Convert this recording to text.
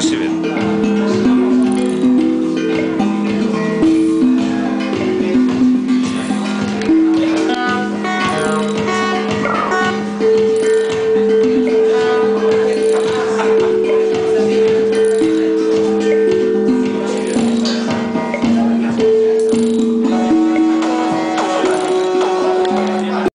на себе.